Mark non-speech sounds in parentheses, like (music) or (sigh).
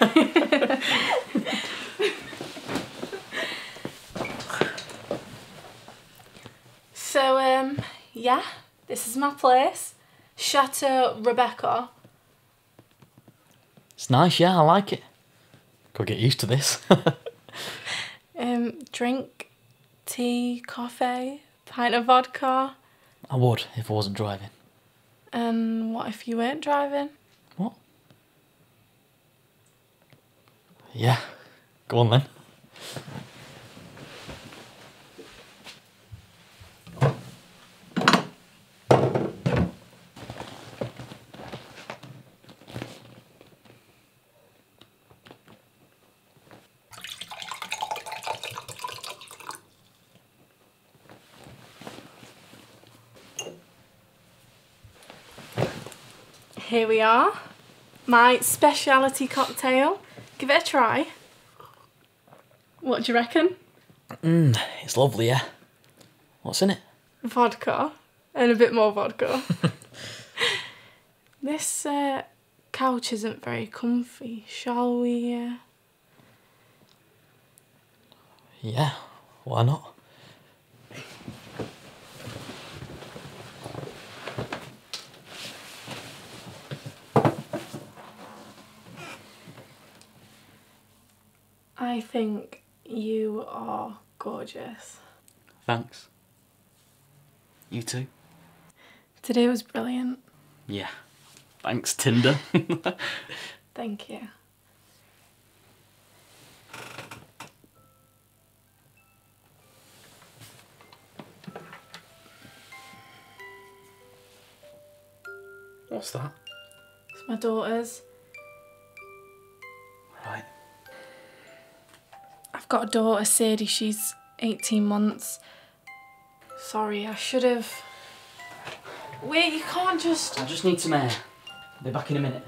(laughs) so, um, yeah, this is my place. Chateau Rebecca. It's nice, yeah, I like it. Gotta get used to this. (laughs) Um, drink, tea, coffee, pint of vodka. I would if I wasn't driving. And what if you weren't driving? What? Yeah, go on then. Here we are. My speciality cocktail. Give it a try. What do you reckon? Mmm, it's lovely, yeah. What's in it? Vodka. And a bit more vodka. (laughs) this uh, couch isn't very comfy. Shall we? Uh... Yeah, why not? I think you are gorgeous. Thanks. You too? Today was brilliant. Yeah. Thanks, Tinder. (laughs) Thank you. What's that? It's my daughter's. I've got a daughter, Sadie. She's 18 months. Sorry, I should have. Wait, you can't just. I just need some air. I'll be back in a minute.